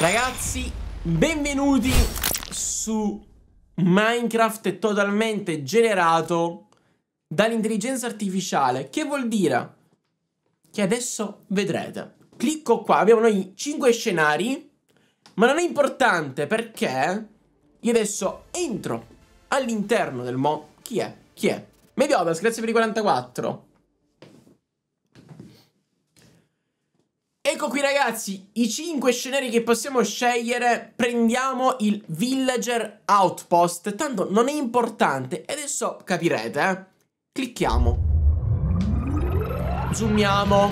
Ragazzi, benvenuti su Minecraft totalmente generato dall'intelligenza artificiale. Che vuol dire? Che adesso vedrete. Clicco qua, abbiamo noi 5 scenari, ma non è importante perché io adesso entro all'interno del mo... Chi è? Chi è? Mediobas, grazie per i 44. Ecco qui ragazzi, i 5 scenari che possiamo scegliere, prendiamo il Villager Outpost, tanto non è importante, e adesso capirete, eh. Clicchiamo. Zoomiamo.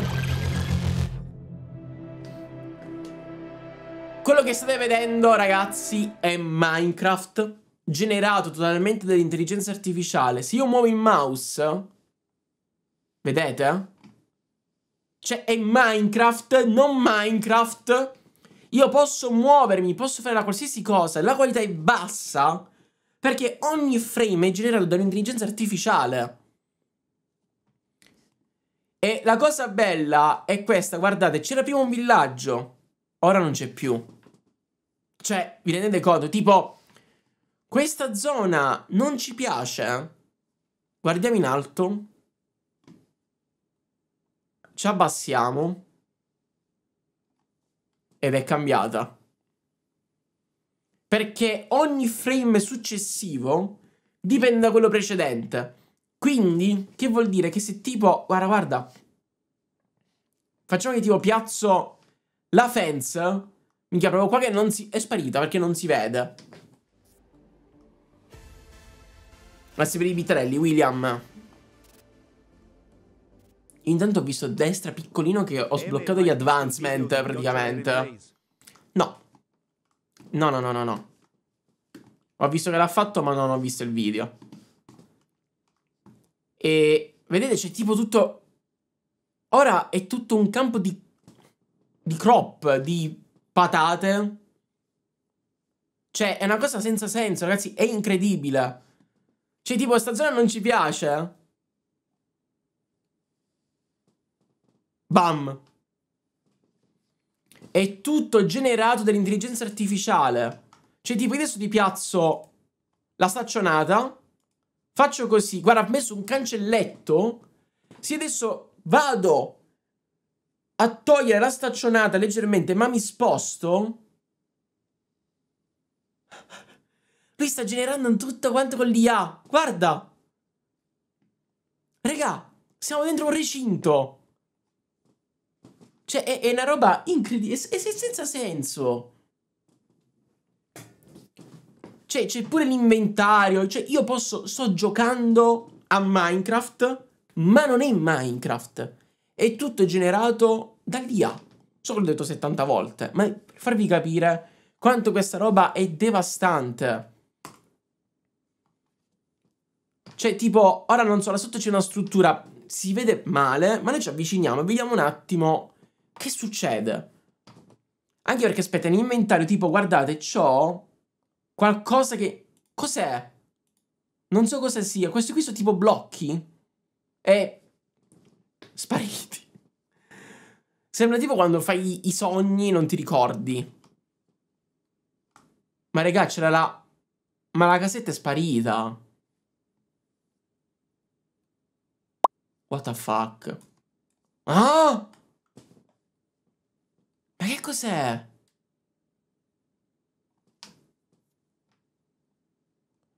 Quello che state vedendo ragazzi è Minecraft, generato totalmente dall'intelligenza artificiale. Se io muovo il mouse, vedete? Cioè è Minecraft, non Minecraft. Io posso muovermi, posso fare la qualsiasi cosa. La qualità è bassa perché ogni frame è generato da un'intelligenza artificiale. E la cosa bella è questa, guardate, c'era prima un villaggio, ora non c'è più. Cioè, vi rendete conto? Tipo, questa zona non ci piace. Guardiamo in alto. Ci abbassiamo. Ed è cambiata. Perché ogni frame successivo dipende da quello precedente. Quindi, che vuol dire? Che se tipo, guarda, guarda. Facciamo che tipo piazzo la fence. Minchia, proprio qua che non si... È sparita perché non si vede. Grazie per i bitarelli, William. Intanto ho visto destra piccolino che ho sbloccato gli advancement praticamente. No. No, no, no, no, no. Ho visto che l'ha fatto ma non ho visto il video. E vedete c'è tipo tutto... Ora è tutto un campo di... Di crop, di patate. Cioè è una cosa senza senso ragazzi, è incredibile. Cioè tipo sta zona non ci piace. Bam. È tutto generato dall'intelligenza artificiale. Cioè, tipo, adesso ti piazzo la staccionata. Faccio così. Guarda, ho messo un cancelletto. Se adesso vado a togliere la staccionata leggermente, ma mi sposto... Lui sta generando tutto quanto con l'IA. Guarda. Raga, siamo dentro un recinto. Cioè, è, è una roba incredibile, è senza senso. Cioè, c'è pure l'inventario. Cioè, io posso. Sto giocando a Minecraft, ma non è Minecraft. È tutto generato dall'IA. So che l'ho detto 70 volte, ma per farvi capire quanto questa roba è devastante. Cioè, tipo, ora non so, là sotto c'è una struttura, si vede male, ma noi ci avviciniamo e vediamo un attimo che succede? Anche perché, aspetta, in inventario, tipo, guardate, c'ho qualcosa che... Cos'è? Non so cosa sia. Questi qui sono tipo blocchi. E... Spariti. Sembra tipo quando fai i sogni e non ti ricordi. Ma raga, c'era la... Ma la casetta è sparita. What the fuck? Ah! Ma che cos'è?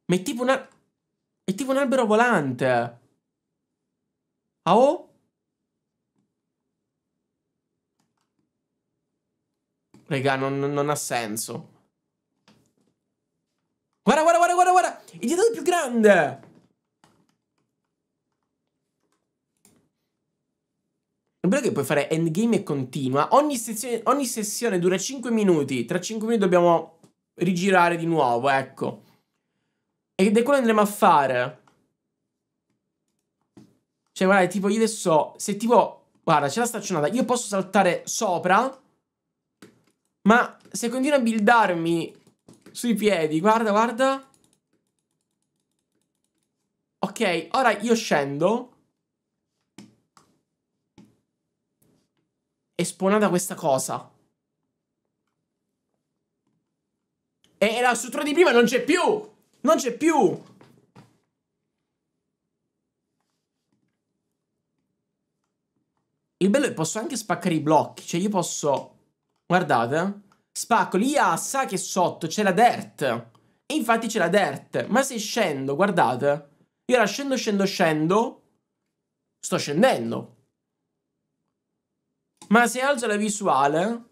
Ma è tipo una... È tipo un albero volante. Ah oh? Raga, non, non ha senso. Guarda, guarda, guarda, guarda, guarda! È diventato più grande! Il bello è che puoi fare endgame e continua. Ogni sessione, ogni sessione dura 5 minuti. Tra 5 minuti dobbiamo rigirare di nuovo, ecco. Ed è quello che andremo a fare. Cioè, guarda, tipo, io adesso... Se tipo... Guarda, c'è la staccionata. Io posso saltare sopra. Ma se continuo a buildarmi sui piedi, guarda, guarda. Ok, ora io scendo. È spawnata questa cosa. E la struttura di prima non c'è più! Non c'è più! Il bello è che posso anche spaccare i blocchi. Cioè io posso... Guardate. Spacco. Lì a sa che sotto c'è la dirt. E infatti c'è la dirt. Ma se scendo, guardate. Io ora scendo, scendo, scendo. Sto scendendo. Ma se alzo la visuale...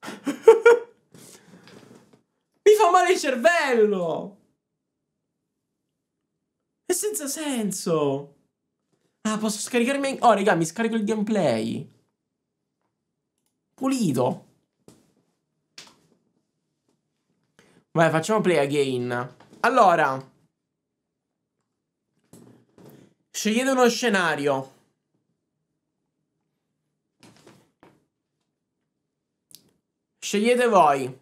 Mi fa male il cervello! È senza senso! Ah, posso scaricarmi... Oh, raga, mi scarico il gameplay. Pulito. Vai, facciamo play again. Allora. Scegliete uno scenario. Scegliete voi.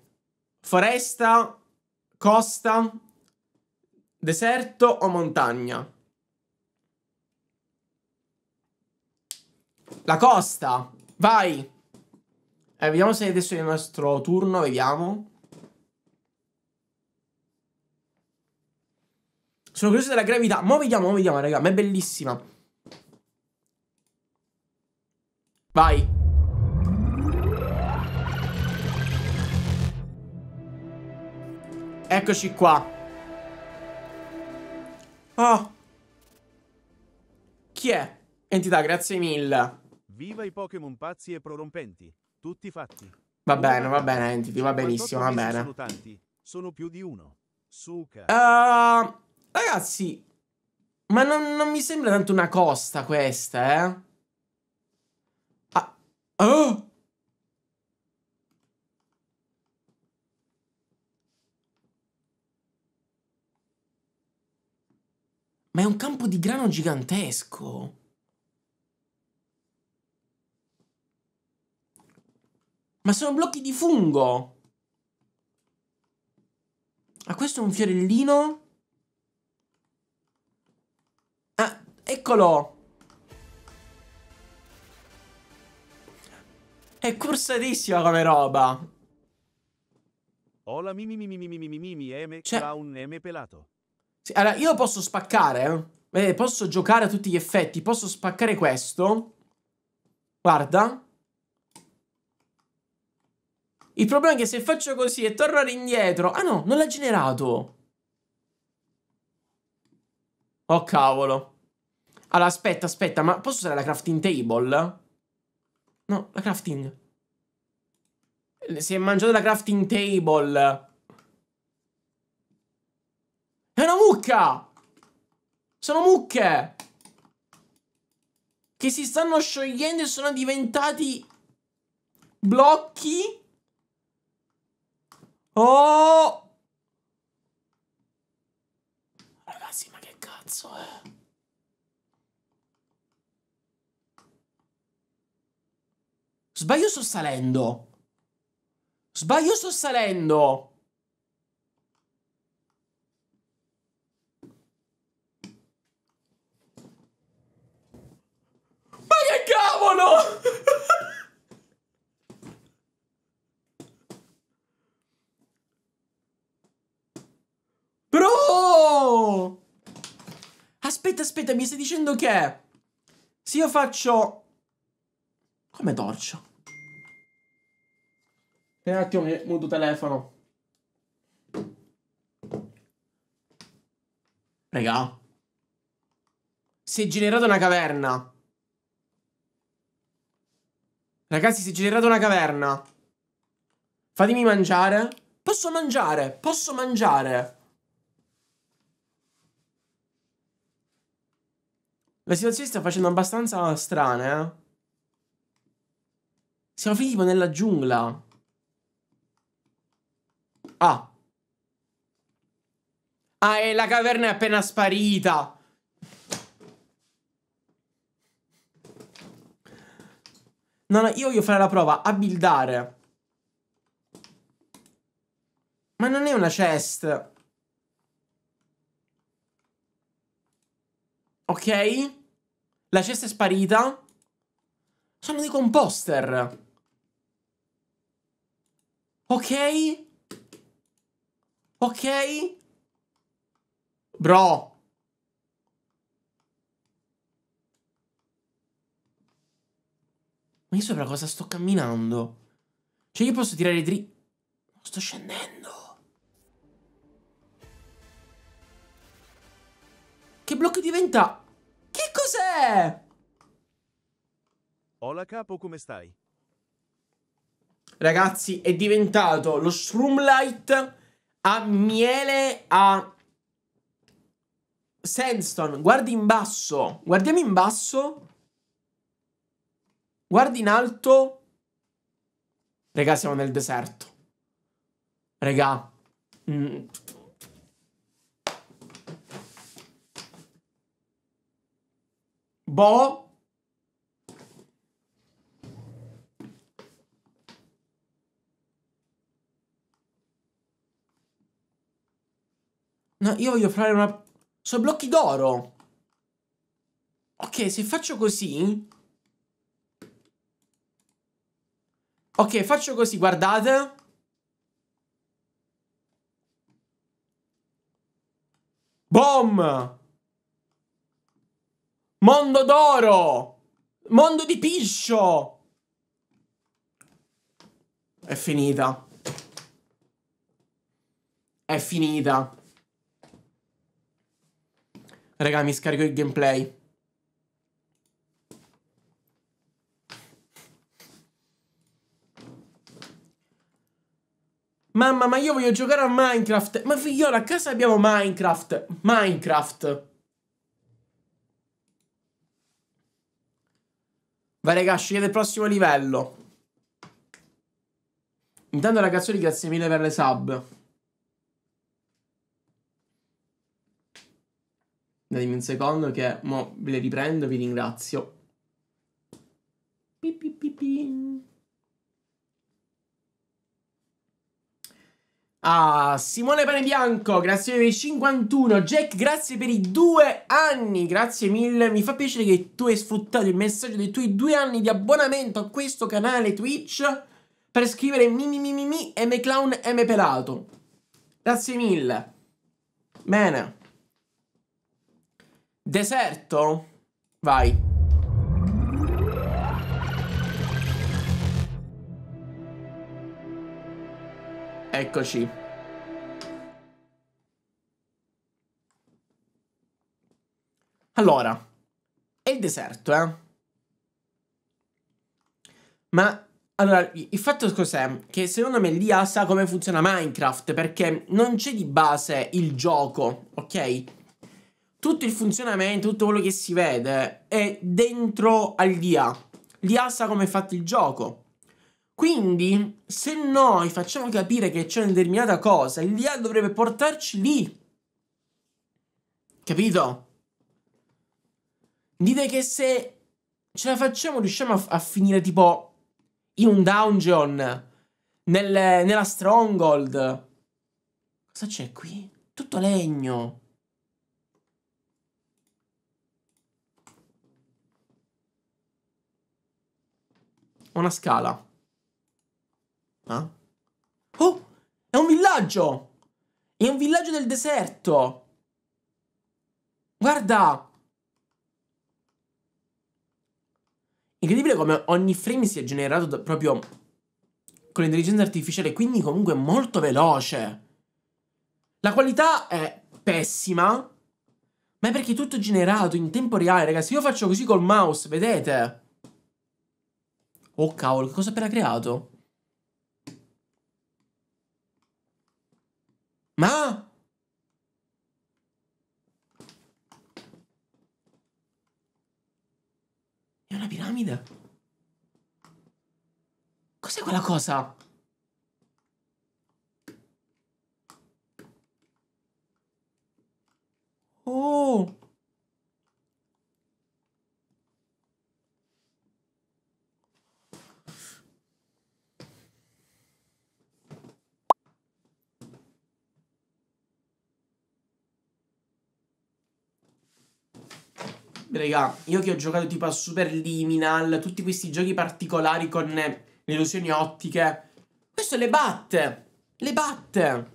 Foresta, costa, deserto o montagna. La costa. Vai. Eh, vediamo se adesso è il nostro turno. Vediamo. Sono curioso della gravità. Mo' vediamo, mo' vediamo, raga. Ma è bellissima. Vai. Eccoci qua. Oh. Chi è? Entità, grazie mille. Viva i Pokémon pazzi e prorompenti. Tutti fatti. Va bene, va bene, Entity, va benissimo, va bene. Sono tanti. Sono più di uno. Suca. Uh, ragazzi, ma non, non, mi sembra tanto una costa questa, eh? Ah. Oh! Ma è un campo di grano gigantesco. Ma sono blocchi di fungo! Ah, questo è un fiorellino? Ah, eccolo! È cursatissima come roba! Ho la mimi mimi mimi mimi mimi M Cioè- M pelato. Sì, allora, io posso spaccare, eh? Eh, posso giocare a tutti gli effetti, posso spaccare questo. Guarda. Il problema è che se faccio così e tornare indietro... Ah no, non l'ha generato. Oh cavolo. Allora, aspetta, aspetta, ma posso usare la crafting table? No, la crafting. Si è mangiato la crafting table. È una mucca! Sono mucche! Che si stanno sciogliendo e sono diventati blocchi Oh! Ragazzi, ma che cazzo è? Sbaglio sto salendo. Sbaglio sto salendo. Ma che cavolo! Bro! Aspetta, aspetta, mi stai dicendo che se io faccio... Come torcio? Un attimo, mi muto telefono. Raga. Si è generata una caverna. Ragazzi, si è generata una caverna. Fatemi mangiare. Posso mangiare, posso mangiare. La situazione sta facendo abbastanza strana, eh. Siamo finiti tipo nella giungla. Ah. Ah, e la caverna è appena sparita. No, no, io voglio fare la prova a buildare. Ma non è una chest. Ok? La cesta è sparita. Sono dei composter. Ok? Ok? Bro. Ma io sopra cosa sto camminando? Cioè io posso tirare dri... Sto scendendo. Che blocco diventa? Che cos'è? Hola capo, come stai? Ragazzi, è diventato lo Shroomlight a miele a Sandstone. Guardi in basso. Guardiamo in basso. Guardi in alto. Raga, siamo nel deserto. Raga. Mm. Boh. No, io voglio fare una... Sono blocchi d'oro. Ok, se faccio così... Ok, faccio così, guardate. Boom! Mondo d'oro! Mondo di piscio! È finita. È finita. Raga, mi scarico il gameplay. Mamma, ma io voglio giocare a Minecraft. Ma figliola, a casa abbiamo Minecraft. Minecraft. Vai raga, scegliete il prossimo livello. Intanto ragazzoni, grazie mille per le sub. Datemi un secondo che mo ve le riprendo, vi ringrazio. Ah, Simone Pane Bianco, grazie per i 51. Jack, grazie per i due anni. Grazie mille. Mi fa piacere che tu hai sfruttato il messaggio dei tuoi due anni di abbonamento a questo canale Twitch per scrivere mi mi mi mi mi M clown M pelato. Grazie mille. Bene. Deserto? Vai. Eccoci. Allora, è il deserto, eh? Ma, allora, il fatto cos'è? Che secondo me l'IA sa come funziona Minecraft, perché non c'è di base il gioco, ok? tutto il funzionamento, tutto quello che si vede è dentro all'IA. L'IA sa come è fatto il gioco. Quindi, se noi facciamo capire che c'è una determinata cosa, l'IA dovrebbe portarci lì. Capito? Dite che se ce la facciamo, riusciamo a, a finire tipo in un dungeon, nel, nella stronghold. Cosa c'è qui? Tutto legno. una scala. Ah? Oh! È un villaggio! È un villaggio del deserto! Guarda! Incredibile come ogni frame sia generato proprio con l'intelligenza artificiale, quindi comunque molto veloce. La qualità è pessima, ma è perché è tutto generato in tempo reale, ragazzi. Io faccio così col mouse, vedete? Oh cavolo, che cosa appena creato? Ma... È una piramide? Cos'è quella cosa? Oh! Raga, io che ho giocato tipo a Super Liminal, tutti questi giochi particolari con le illusioni ottiche. Questo le batte. Le batte.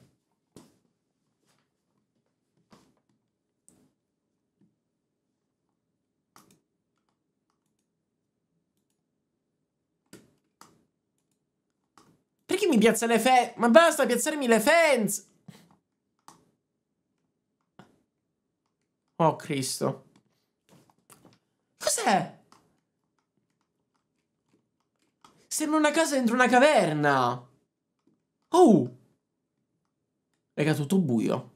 Perché mi piazza le fence? Ma basta piazzarmi le fence! Oh Cristo. Cos'è? Sembra una casa dentro una caverna. Oh! Raga, tutto buio.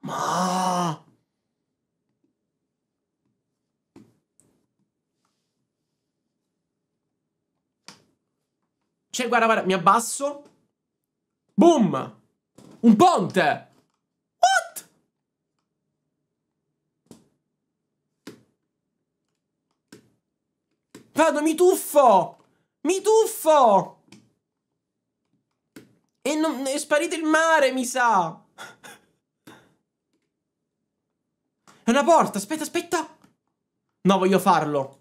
Ma... Cioè, guarda, guarda, mi abbasso. Boom! Un ponte! What? Vado, mi tuffo! Mi tuffo! E non, è sparito il mare, mi sa! È una porta, aspetta, aspetta! No, voglio farlo.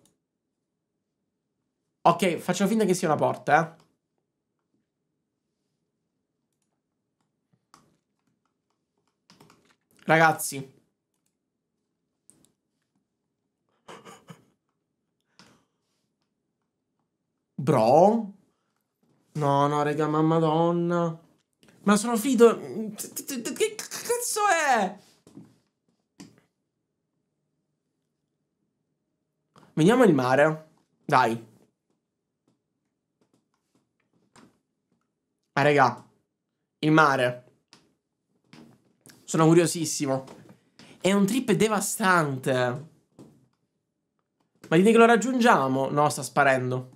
Ok, faccio finta che sia una porta, eh. Ragazzi. Bro? No, no, raga, ma madonna. Ma sono finito... Che cazzo è? Veniamo il mare. Dai. Ah, raga. Il mare. Sono curiosissimo. È un trip devastante. Ma dite che lo raggiungiamo? No, sta sparendo.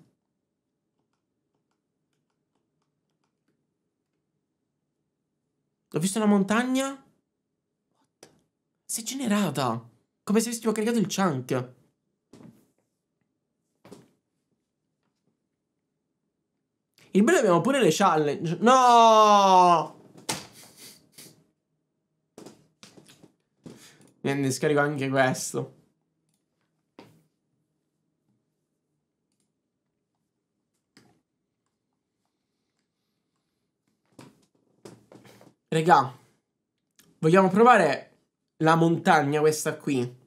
Ho visto una montagna? What? Si è generata. Come se avessimo caricato il chunk. Il bello abbiamo pure le challenge. No! Quindi scarico anche questo. Regà, vogliamo provare la montagna questa qui?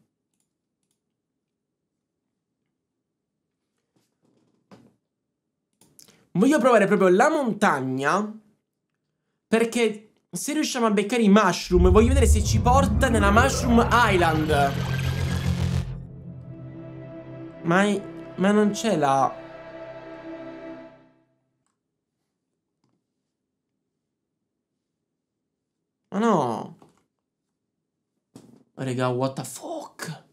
Voglio provare proprio la montagna perché se riusciamo a beccare i mushroom, voglio vedere se ci porta nella Mushroom Island. Ma, ma non c'è la... Ma no. Raga, what the fuck?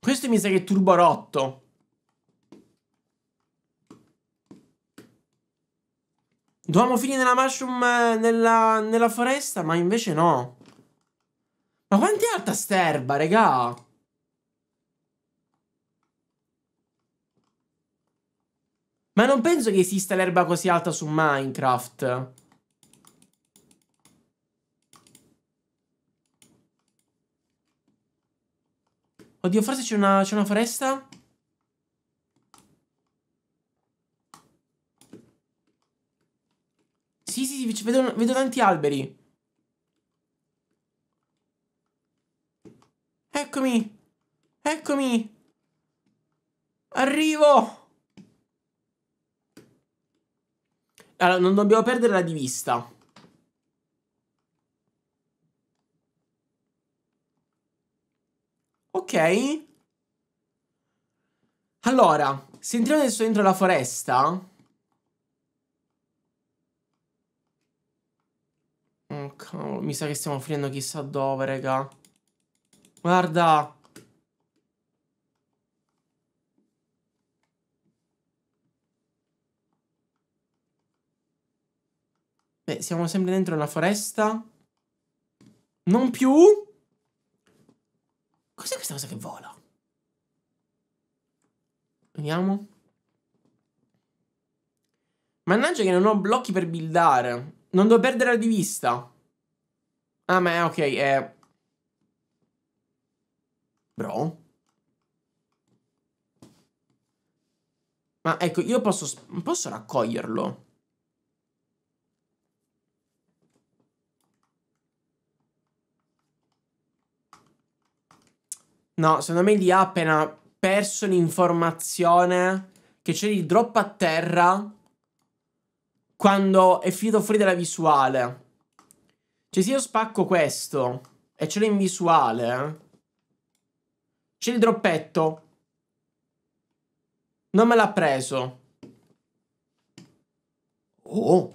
Questo mi sa che è turbo Dovevamo finire nella mushroom nella, nella foresta, ma invece no. Ma quanto è alta sterba, regà? Ma non penso che esista l'erba così alta su Minecraft. Oddio, forse c'è una, una foresta? Sì, sì, sì, vedo, vedo tanti alberi. Eccomi. Eccomi. Arrivo. Allora, non dobbiamo perderla di vista. Ok. Allora, se entriamo adesso dentro la foresta... Cavolo, mi sa che stiamo finendo chissà dove, raga. Guarda. Beh, siamo sempre dentro una foresta. Non più. Cos'è questa cosa che vola? Vediamo. Mannaggia che non ho blocchi per buildare. Non devo perdere di vista. Ah, ma ok, è... Bro? Ma ecco, io posso, posso raccoglierlo. No, secondo me lì ha appena perso l'informazione che c'è il drop a terra quando è finito fuori dalla visuale. Cioè, se io spacco questo e ce l'ho in visuale, c'è il droppetto. Non me l'ha preso. Oh.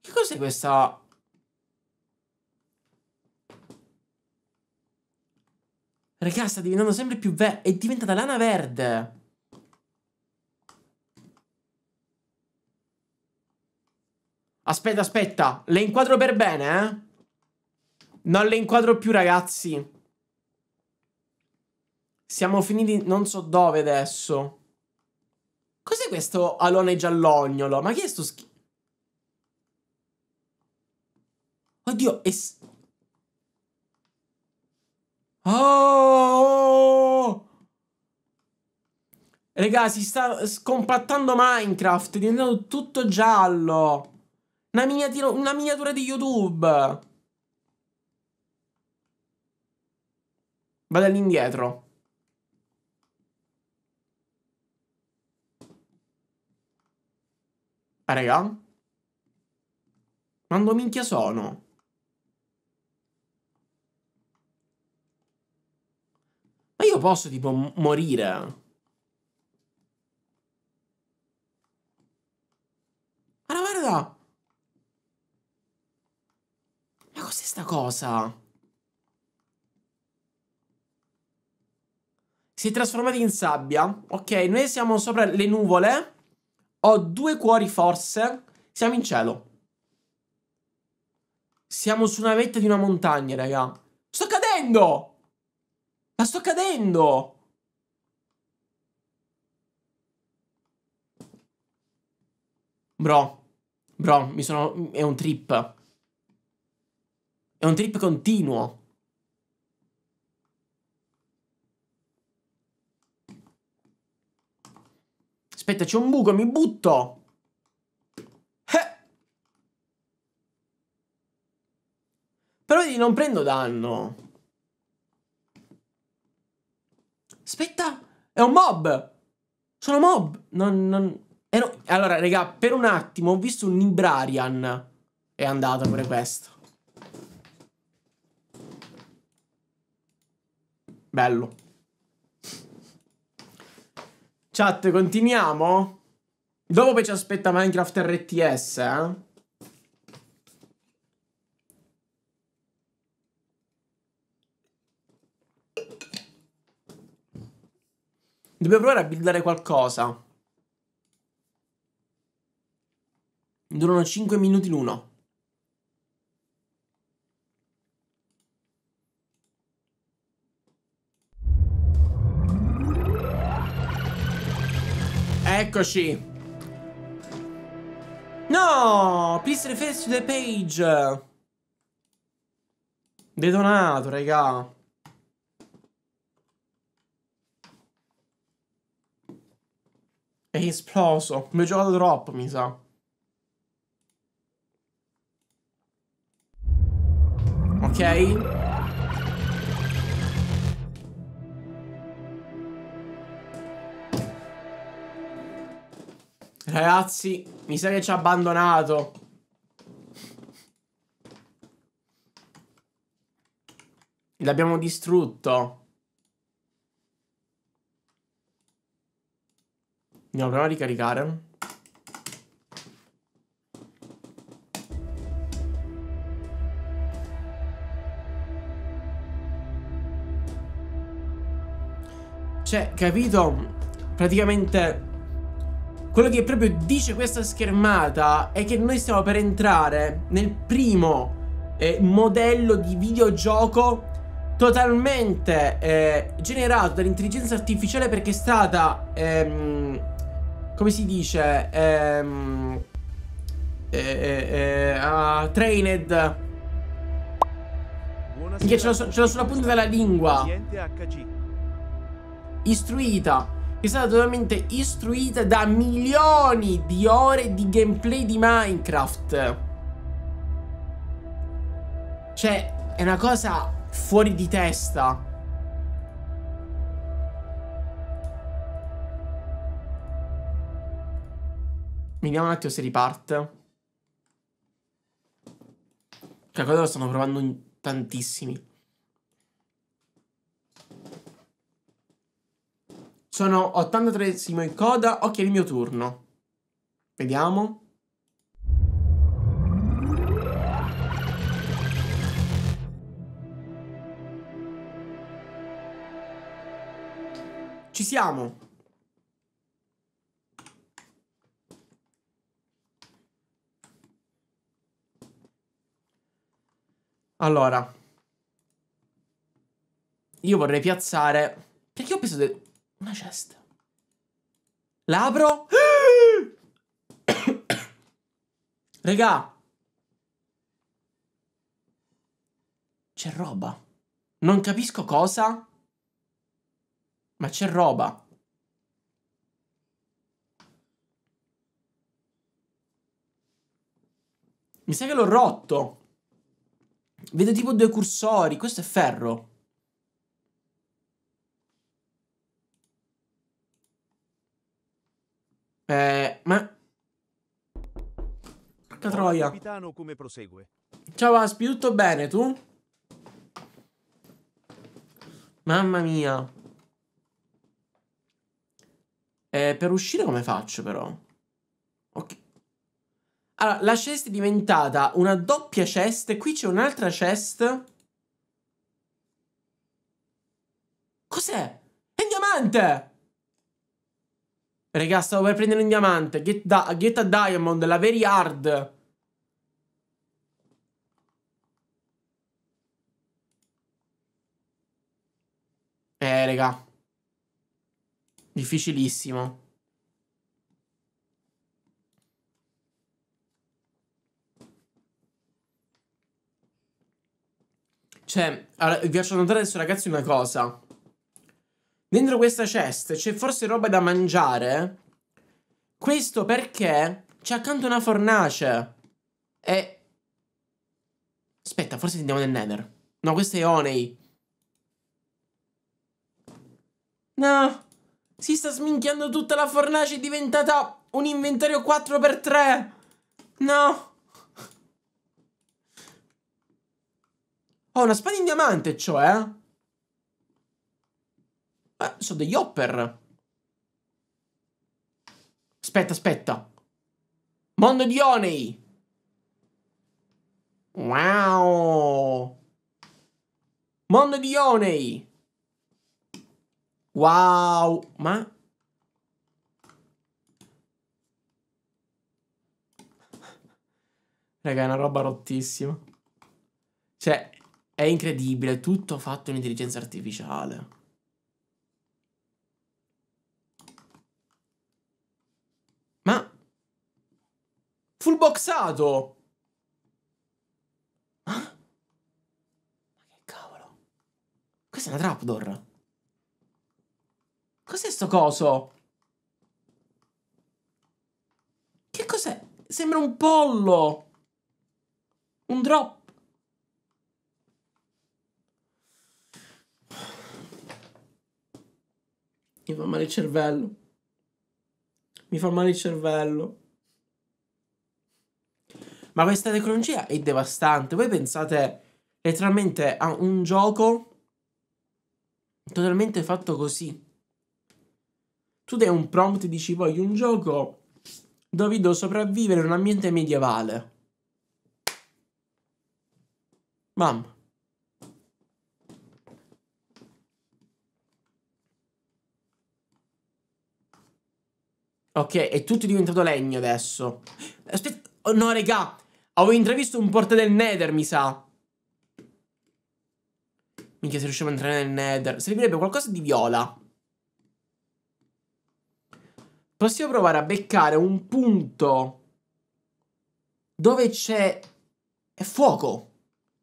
Che cos'è questa Raga, sta diventando sempre più verde. È diventata lana verde. Aspetta, aspetta. Le inquadro per bene, eh? Non le inquadro più, ragazzi. Siamo finiti non so dove adesso. Cos'è questo alone giallognolo? Ma chi è sto schifo? Oddio, è... Oh! Raga, si sta scompattando Minecraft, è diventato tutto giallo. Una, miniatura, una miniatura di YouTube. Vado all'indietro. Ah, raga? Quando minchia sono? Ma io posso tipo morire. Guarda, guarda. Ma cos'è sta cosa? Si è trasformato in sabbia. Ok, noi siamo sopra le nuvole. Ho due cuori forse. Siamo in cielo. Siamo su una vetta di una montagna, raga. Sto cadendo! Ma sto cadendo! Bro, bro, mi sono... è un trip. È un trip continuo. Aspetta, c'è un buco, mi butto. Eh. Però vedi, non prendo danno. Aspetta, è un mob. Sono mob. Non, non... Eh no. Allora, raga, per un attimo ho visto un Librarian. È andata pure questo. Bello. Chat, continuiamo? Dopo poi ci aspetta Minecraft RTS, eh? Dobbiamo provare a buildare qualcosa. Durano 5 minuti l'uno. Eccoci. No! Please refer to the page. Detonato, raga. È esploso. Mi ho giocato troppo, mi sa. Ok. Ragazzi, mi sa che ci ha abbandonato. L'abbiamo distrutto. Andiamo prima a ricaricare. Cioè, capito? Praticamente quello che proprio dice questa schermata è che noi stiamo per entrare nel primo eh, modello di videogioco totalmente eh, generato dall'intelligenza artificiale perché è stata ehm, come si dice, ehm, eh, uh, trained. Minchia, ce l'ho, su- ce l'ho sulla punta della lingua. Istruita. Che è stata totalmente istruita da milioni di ore di gameplay di Minecraft. Cioè, è una cosa fuori di testa. Vediamo un attimo se riparte. Che cosa lo stanno provando tantissimi. Sono 83esimo in coda. Ok, il mio turno. Vediamo. Ci siamo. Allora. Io vorrei piazzare... Perché ho preso de- una cesta? L'apro? Regà. C'è roba. Non capisco cosa. Ma c'è roba. Mi sa che l'ho rotto. Vedo tipo due cursori. Questo è ferro. Eh, ma... Porca troia. Capitano come prosegue? Ciao Aspi, tutto bene tu? Mamma mia. Eh, per uscire come faccio però? Ok. Allora, la cesta è diventata una doppia cesta e qui c'è un'altra cesta. Cos'è? È un diamante! Raga, stavo per prendere un diamante. Get, get a diamond, la very hard. Eh, raga. Difficilissimo. Cioè, vi faccio notare adesso, ragazzi, una cosa. Dentro questa chest c'è forse roba da mangiare. Questo perché c'è accanto una fornace. E... Aspetta, forse andiamo nel nether. No, questo è Oney. No. Si sta sminchiando tutta la fornace. È diventata un inventario 4x3. No. Ho una spada in diamante, cioè. Eh, sono degli hopper. Aspetta, aspetta. Mondo di Onei. Wow. Mondo di Onei. Wow. Ma... Raga, è una roba rottissima. Cioè, è incredibile. Tutto fatto in intelligenza artificiale. Ma... Full boxato! Ah? Ma che cavolo? Questa è una trapdoor. Cos'è sto coso? Che cos'è? Sembra un pollo. Un drop. Mi fa male il cervello. Mi fa male il cervello. Ma questa tecnologia è devastante. Voi pensate letteralmente a un gioco totalmente fatto così. Tu dai un prompt e dici voglio un gioco dove devo sopravvivere in un ambiente medievale. Mamma. Ok, è tutto diventato legno adesso. Aspetta, oh, no, regà. Avevo intravisto un porta del Nether, mi sa. Minchia, se riusciamo a entrare nel Nether. Servirebbe qualcosa di viola. Possiamo provare a beccare un punto dove c'è... è fuoco.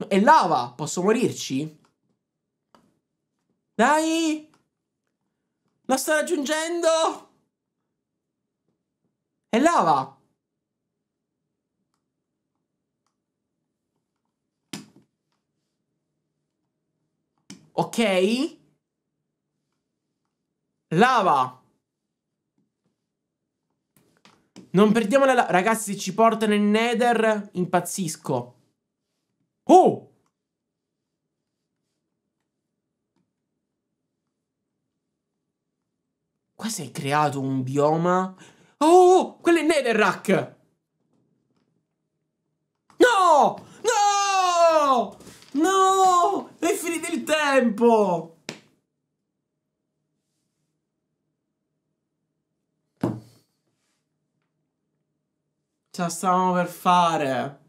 È lava! Posso morirci? Dai! La sto raggiungendo! È lava! Ok? Lava! Non perdiamo la... Ragazzi, se ci portano in Nether, impazzisco. Oh! Qua si è creato un bioma... Oh! Quello è Netherrack! No! No! No! Il tempo! Ce la stavamo per fare.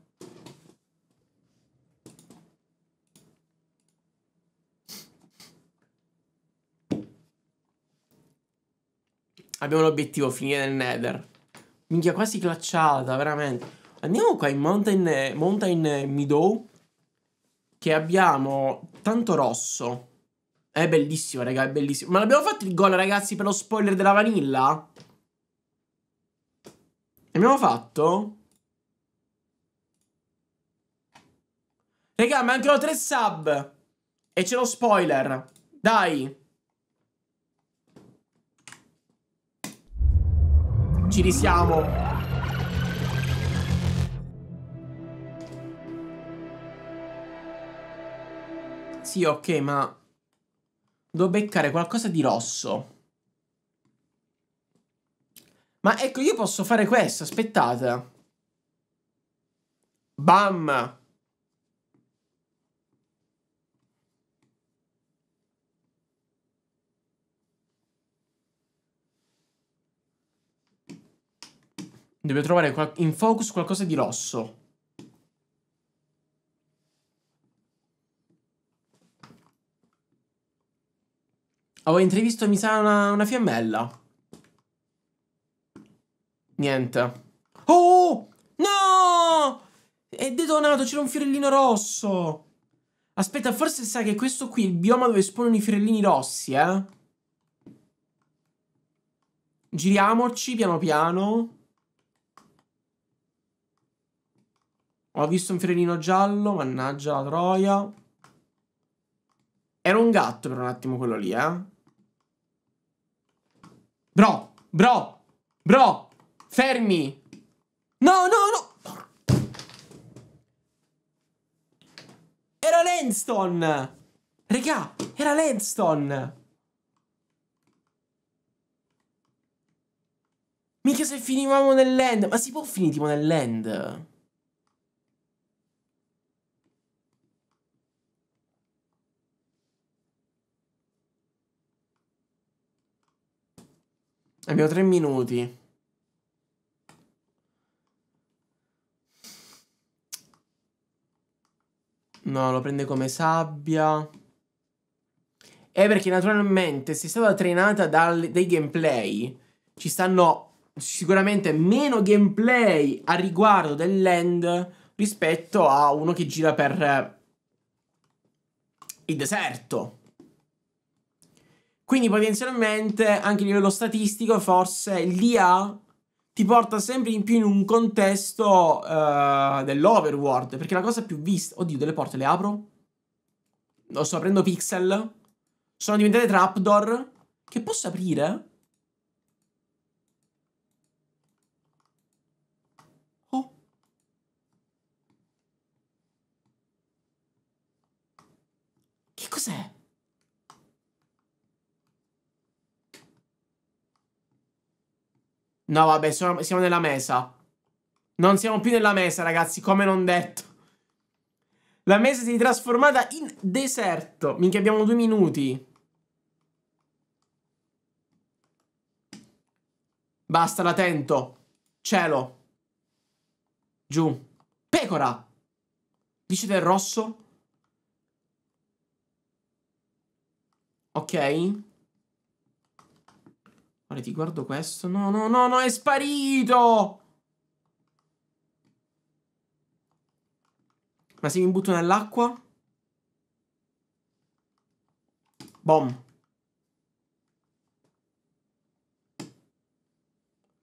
Abbiamo l'obiettivo, finire nel nether. Minchia, quasi clacciata, veramente. Andiamo qua in Mountain, Mountain Meadow. Che abbiamo tanto rosso. È bellissimo, raga, è bellissimo. Ma l'abbiamo fatto il gol, ragazzi, per lo spoiler della vanilla? Abbiamo fatto? Raga, mancano tre sub. E c'è lo spoiler. Dai. Ci risiamo. Sì, ok, ma... Devo beccare qualcosa di rosso. Ma ecco, io posso fare questo, aspettate. Bam! Deve trovare in focus qualcosa di rosso. Avevo intravisto, mi sa, una, una fiammella. Niente. Oh! No! È detonato, c'era un fiorellino rosso. Aspetta, forse sa che questo qui è il bioma dove spawnano i fiorellini rossi, eh? Giriamoci piano piano. Ho visto un fiorellino giallo, mannaggia la troia. Era un gatto per un attimo quello lì, eh? Bro, bro, bro. Fermi! No, no, no! Era Lanston! Regà, era Lanston! Mica se finivamo nell'end. Ma si può finire tipo nell'end? Abbiamo tre minuti. No, lo prende come sabbia. È perché naturalmente se è stata trainata dal, dai gameplay, ci stanno sicuramente meno gameplay a riguardo dell'end rispetto a uno che gira per il deserto. Quindi potenzialmente anche a livello statistico forse l'IA ti porta sempre in più in un contesto uh, dell'overworld. Perché la cosa più vista... Oddio, delle porte le apro? Lo sto aprendo pixel. Sono diventate trapdoor. Che posso aprire? Oh. Che cos'è? No, vabbè, siamo, siamo nella mesa. Non siamo più nella mesa, ragazzi, come non detto. La mesa si è trasformata in deserto. Minchia, abbiamo due minuti. Basta, latento. Cielo. Giù. Pecora. Dice del rosso. Ok. Ora ti guardo questo. No, no, no, no, è sparito! Ma se mi butto nell'acqua? Bom.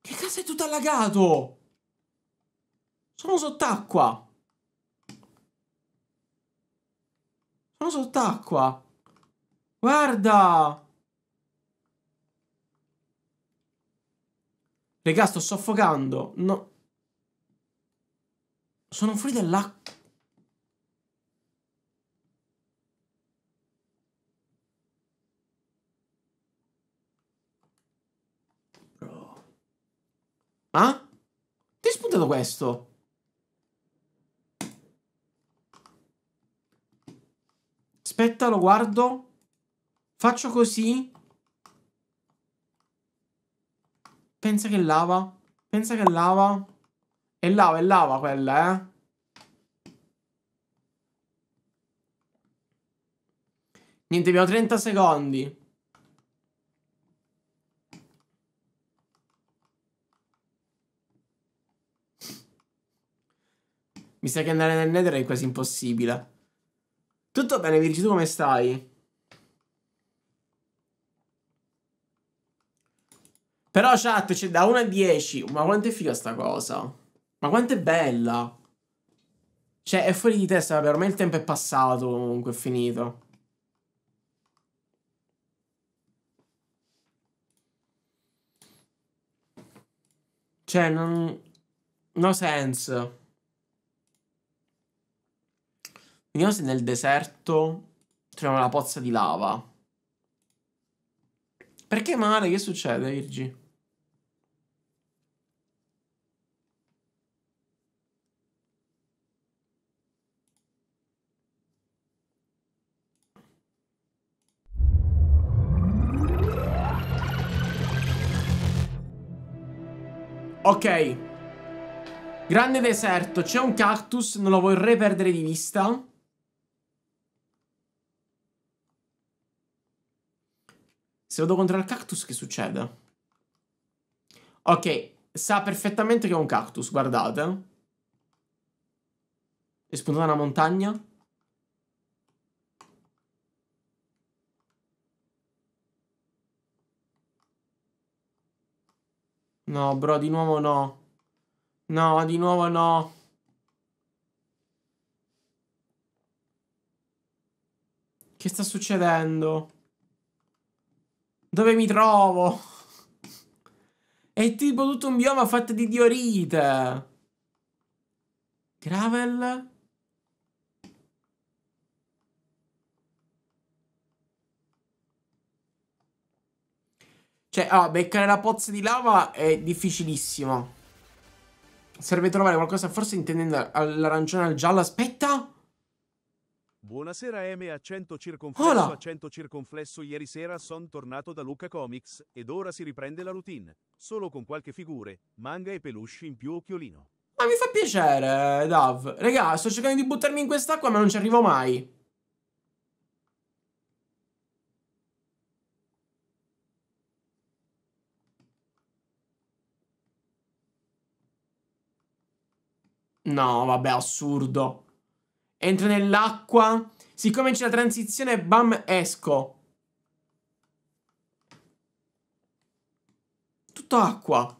Che cazzo è tutto allagato? Sono sott'acqua. Sono sott'acqua. Guarda. Regà, sto soffocando. No. Sono fuori dall'acqua. Bro. Ah? Ti è spuntato questo? Aspetta, lo guardo. Faccio così. Pensa che lava. Pensa che lava. È lava, è lava quella, eh. Niente, abbiamo 30 secondi. Mi sa che andare nel nether è quasi impossibile. Tutto bene, Virgi, tu come stai? Però chat c'è da 1 a 10. Ma quanto è figa sta cosa? Ma quanto è bella? Cioè, è fuori di testa, vabbè, ormai il tempo è passato, comunque è finito. Cioè, non... No sense. Vediamo se nel deserto troviamo la pozza di lava. Perché male? Che succede, Virgi? Ok. Grande deserto. C'è un cactus. Non lo vorrei perdere di vista. Se vado contro il cactus, che succede? Ok. Sa perfettamente che è un cactus. Guardate. È spuntata una montagna. No, bro, di nuovo no. No, di nuovo no. Che sta succedendo? Dove mi trovo? È tipo tutto un bioma fatto di diorite. Gravel? Cioè, ah, beccare la pozza di lava è difficilissimo. Serve trovare qualcosa, forse intendendo l'arancione al giallo. Aspetta! Buonasera M a 100 circonflesso Hola. a 100 circonflesso ieri sera son tornato da Luca Comics ed ora si riprende la routine, solo con qualche figure, manga e peluche in più occhiolino. Ma mi fa piacere, Dav. Raga, sto cercando di buttarmi in quest'acqua ma non ci arrivo mai. No, vabbè, assurdo. Entro nell'acqua. Siccome c'è la transizione, bam, esco. Tutto acqua.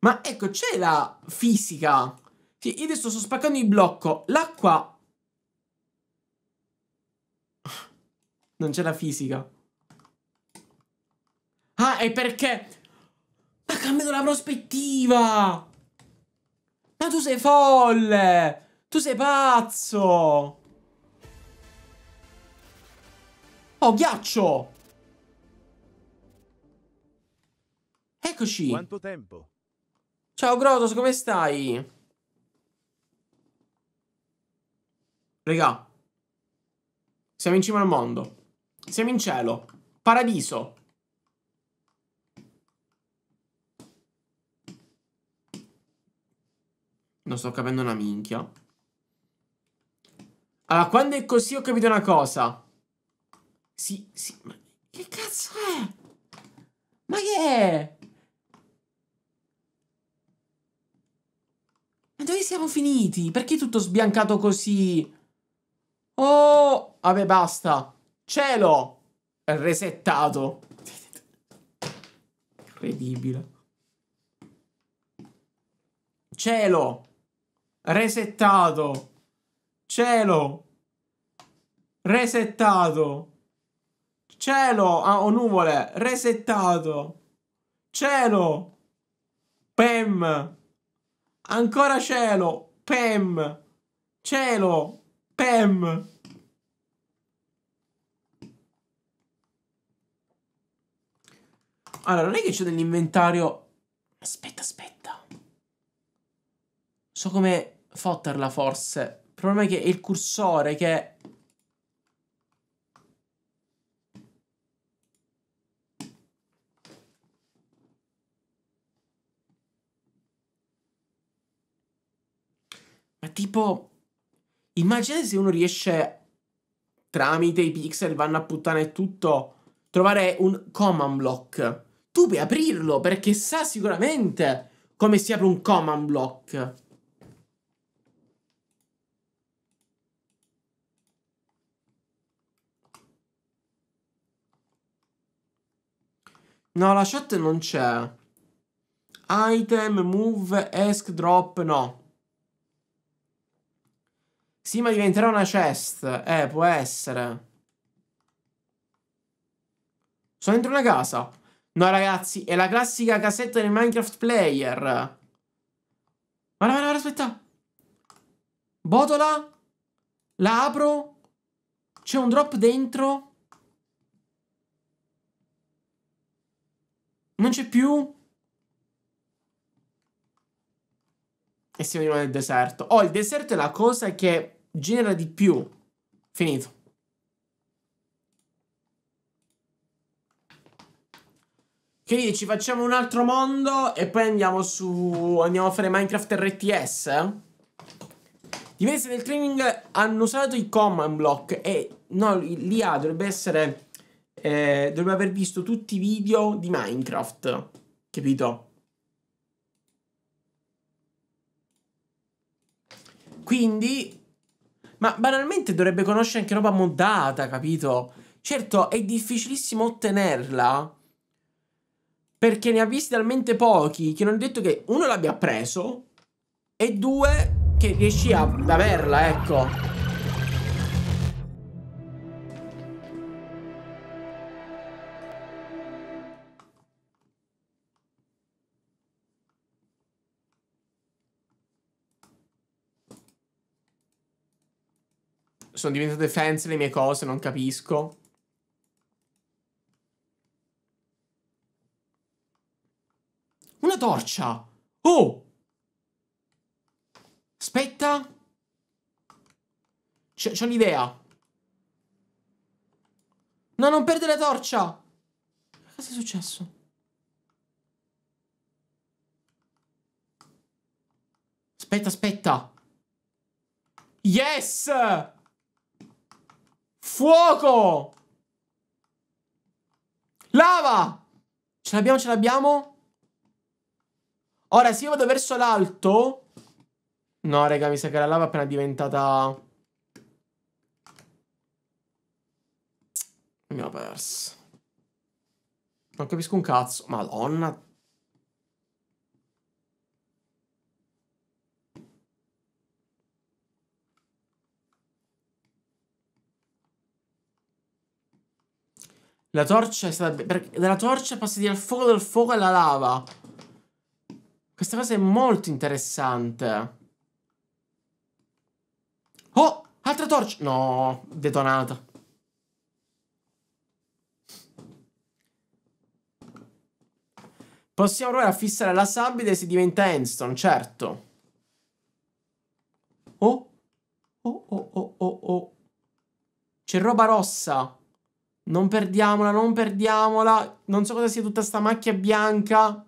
Ma ecco, c'è la fisica. Sì, io adesso sto spaccando il blocco. L'acqua... Non c'è la fisica. Ah, è perché... Cambiato la prospettiva! Ma tu sei folle! Tu sei pazzo! Oh, ghiaccio! Eccoci! Quanto tempo? Ciao Grotos, come stai? Regà. Siamo in cima al mondo. Siamo in cielo. Paradiso. Non sto capendo una minchia. Allora, quando è così ho capito una cosa. Sì, sì, ma che cazzo è? Ma che è? Ma dove siamo finiti? Perché tutto sbiancato così? Oh! Vabbè, basta. Cielo! Resettato. Incredibile. Cielo! Resettato. Cielo! Resettato. Cielo! Ah, o nuvole. Resettato. Cielo! Pem! Ancora cielo! Pem! Cielo! Pem! Allora, non è che c'è dell'inventario... Aspetta, aspetta. So come fotterla forse. Il problema è che è il cursore che... Ma tipo... Immaginate se uno riesce tramite i pixel, vanno a puttana e tutto, trovare un command block. Tu puoi aprirlo perché sa sicuramente come si apre un command block. No, la chat non c'è. Item, move, ask, drop, no. Sì, ma diventerà una chest. Eh, può essere. Sono dentro una casa. No, ragazzi, è la classica casetta del Minecraft Player. Guarda, guarda, guarda, aspetta. Botola. La apro. C'è un drop dentro. Non c'è più. E di nuovo nel deserto. Oh, il deserto è la cosa che genera di più. Finito. Che dici, facciamo un altro mondo e poi andiamo su... Andiamo a fare Minecraft RTS? I mezzi del training hanno usato i command block e... No, l'IA dovrebbe essere... Eh, dovrebbe aver visto tutti i video di Minecraft. Capito? Quindi... Ma banalmente dovrebbe conoscere anche roba moddata, capito? Certo, è difficilissimo ottenerla. Perché ne ha visti talmente pochi che non è detto che uno l'abbia preso e due che riesci ad averla, ecco. Sono diventate fancy le mie cose, non capisco. Una torcia! Oh! Aspetta! C'ho un'idea. No, non perde la torcia! Cosa è successo? Aspetta, aspetta. Yes! Fuoco! Lava! Ce l'abbiamo, ce l'abbiamo? Ora, se io vado verso l'alto... No, raga, mi sa che la lava è appena diventata... Mi ho perso. Non capisco un cazzo. Madonna. La torcia è stata... Dalla torcia passati al fuoco, dal fuoco alla lava. Questa cosa è molto interessante. Oh! Altra torcia! No, detonata. Possiamo provare a fissare la sabbia e si diventa Enstone, certo. Oh! Oh, oh, oh, oh, oh. C'è roba rossa. Non perdiamola, non perdiamola. Non so cosa sia tutta sta macchia bianca.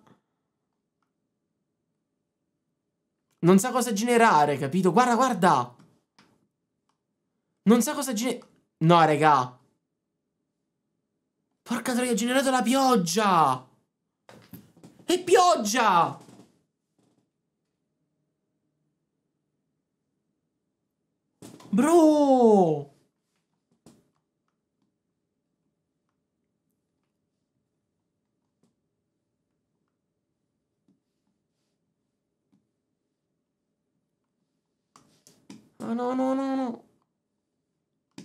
Non sa cosa generare, capito? Guarda, guarda. Non sa cosa generare. No, raga. Porca troia, ha generato la pioggia. È pioggia. Bro! No, no, no, no, no.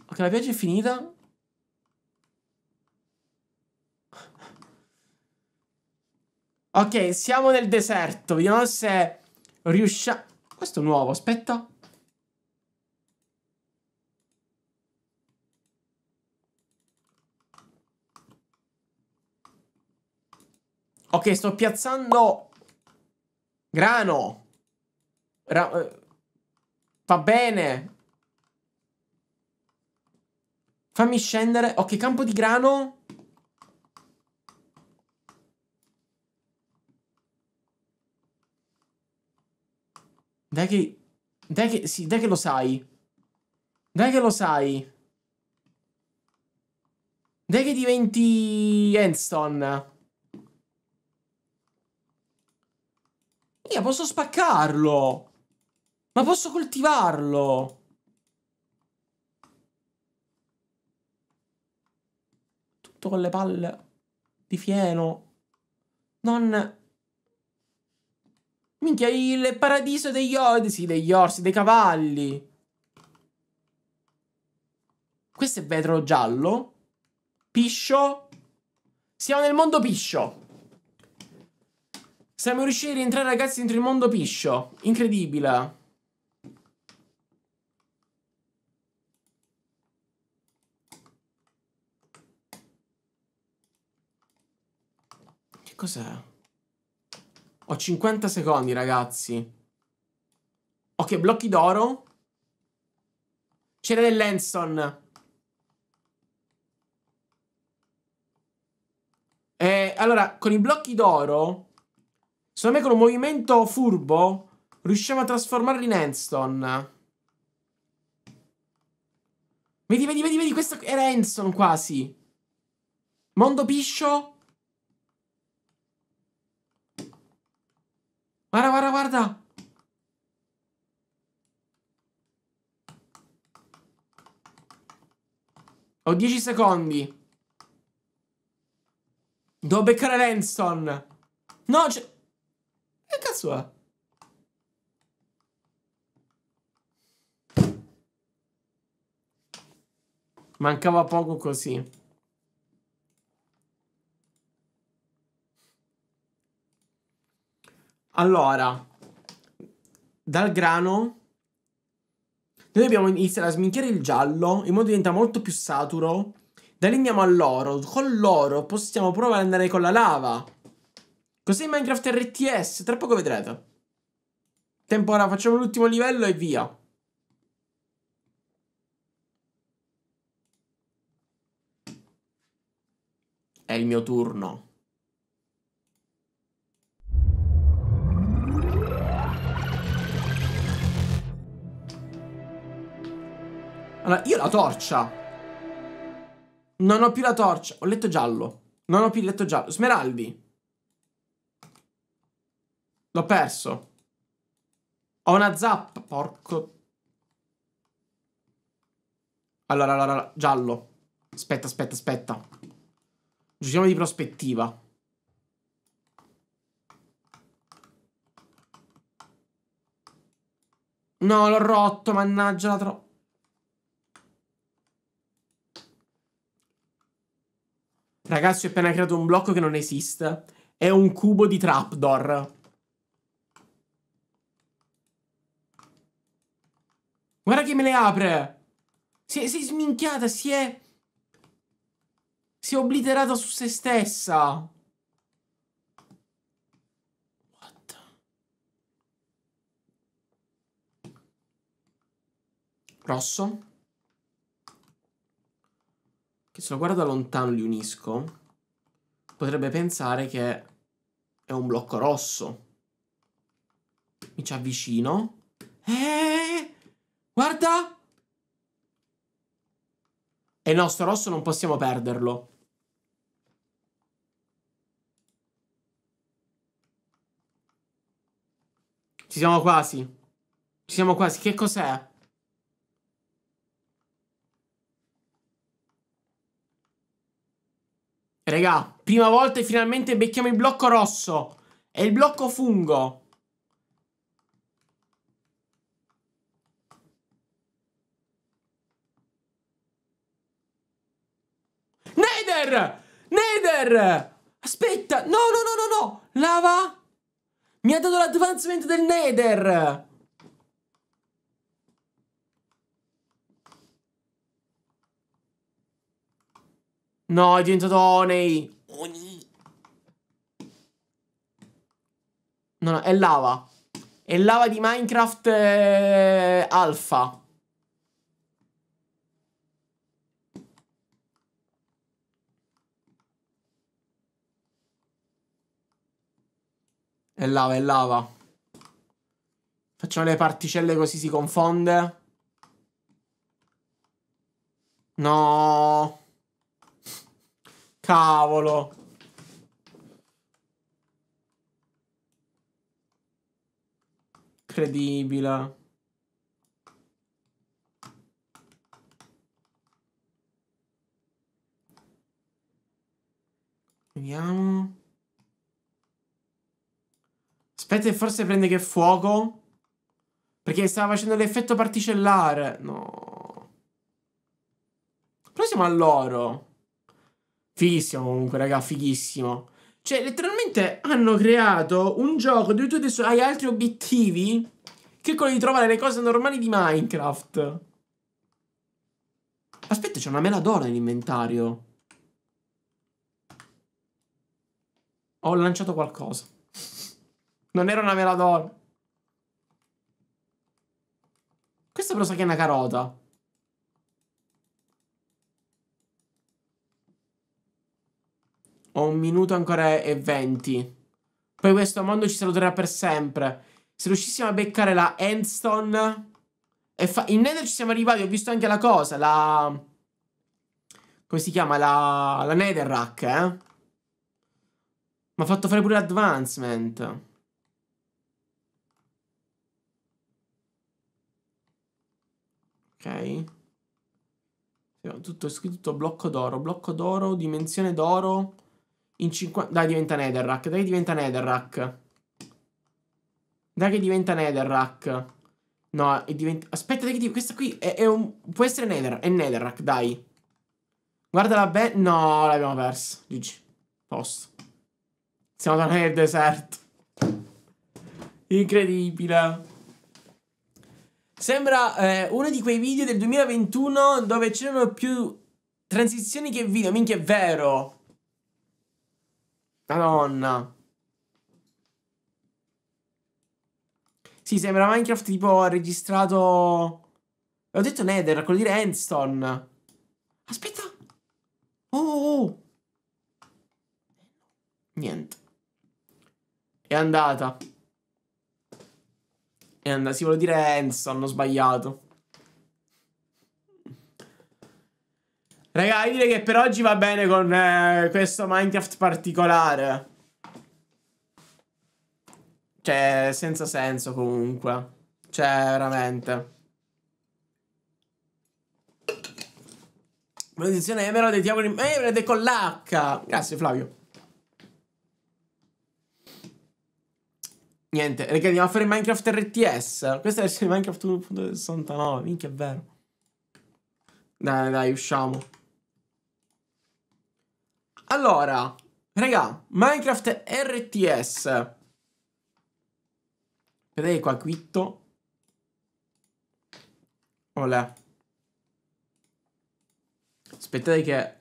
Ok, la pioggia è finita. Ok, siamo nel deserto. Vediamo se riusciamo... Questo è nuovo, aspetta. Ok, sto piazzando grano. Ra eh, va bene. Fammi scendere. Ok, campo di grano. Dai che... Dai che... Sì, dai che lo sai. Dai che lo sai. Dai che diventi Enston. Io posso spaccarlo. Ma posso coltivarlo. Tutto con le palle di fieno. Non... Minchia, il paradiso degli orsi, degli orsi, dei cavalli. Questo è vetro giallo. Piscio. Siamo nel mondo piscio. Siamo riusciti a rientrare ragazzi dentro il mondo piscio. Incredibile. Che cos'è? Ho 50 secondi, ragazzi. Ok, blocchi d'oro. C'era dell'Enson. Eh, allora, con i blocchi d'oro... Secondo me con un movimento furbo riusciamo a trasformarli in Enston. Vedi, vedi, vedi, vedi, questo era Enston quasi. Mondo piscio. Guarda, guarda, guarda. Ho 10 secondi. Devo beccare Lenston. No, c'è... Che cazzo è? Mancava poco così. Allora, dal grano noi dobbiamo iniziare a sminchiare il giallo in modo diventa molto più saturo. Da lì andiamo all'oro. Con l'oro possiamo provare ad andare con la lava. Così in Minecraft RTS, tra poco vedrete. Tempo ora, facciamo l'ultimo livello e via. È il mio turno. Allora, io la torcia. Non ho più la torcia. Ho letto giallo. Non ho più il letto giallo. Smeraldi. L'ho perso. Ho una zappa. Porco. Allora, allora, allora, giallo. Aspetta, aspetta, aspetta. Giochiamo di prospettiva. No, l'ho rotto, mannaggia la troppa. Ragazzi, ho appena creato un blocco che non esiste. È un cubo di trapdoor. Guarda che me le apre. Si è, si è sminchiata, si è... Si è obliterata su se stessa. What? Rosso che se lo guardo da lontano li unisco, potrebbe pensare che è un blocco rosso. Mi ci avvicino. Eh, guarda! E il nostro rosso non possiamo perderlo. Ci siamo quasi. Ci siamo quasi. Che cos'è? Raga, prima volta e finalmente becchiamo il blocco rosso. È il blocco fungo. Nether! Nether! Aspetta, no, no, no, no, no. Lava? Mi ha dato l'advancement del Nether. No, è diventato Oney. Oni. No, no, è lava. È lava di Minecraft eh, Alpha. È lava, è lava. Facciamo le particelle così si confonde. No. Cavolo. Incredibile. Vediamo. Aspetta che forse prende che fuoco. Perché stava facendo l'effetto particellare. No. Però siamo all'oro. Fighissimo comunque, raga, fighissimo. Cioè, letteralmente hanno creato un gioco dove tu adesso hai altri obiettivi che quello di trovare le cose normali di Minecraft. Aspetta, c'è una mela d'oro nell'inventario. Ho lanciato qualcosa. Non era una mela d'oro. Questa però sa che è una carota. Ho un minuto ancora e venti. Poi questo mondo ci saluterà per sempre. Se riuscissimo a beccare la Endstone... In Nether ci siamo arrivati, ho visto anche la cosa, la... Come si chiama? La, la Netherrack, eh? Mi ha fatto fare pure l'advancement. Ok. Tutto scritto blocco d'oro, blocco d'oro, dimensione d'oro. In 50... Dai, diventa netherrack. Dai, diventa netherrack. Dai, che diventa netherrack. No, e diventa... Aspetta, dai, che questa qui è, è, un... Può essere nether... È netherrack, dai. Guardala bene. No, l'abbiamo persa. GG. Posto. Siamo tornati nel deserto. Incredibile. Sembra eh, uno di quei video del 2021 dove c'erano più transizioni che video. Minchia, è vero. Madonna. Sì, sembra Minecraft tipo registrato... Ho detto Nether, quello di Endstone. Aspetta. Oh, oh, oh. Niente. È andata. È andata. Si vuole dire Endstone, ho sbagliato. Raga, direi che per oggi va bene con eh, questo Minecraft particolare. Cioè, senza senso comunque. Cioè, veramente. Maledizione Emerald e Diavoli Emerald e con l'H. Grazie Flavio. Niente, raga, andiamo a fare Minecraft RTS. Questa è la versione Minecraft 1.69. Minchia, è vero. Dai, dai, usciamo. Allora, raga, Minecraft RTS. Vedete qua, quitto. Olè. Aspettate che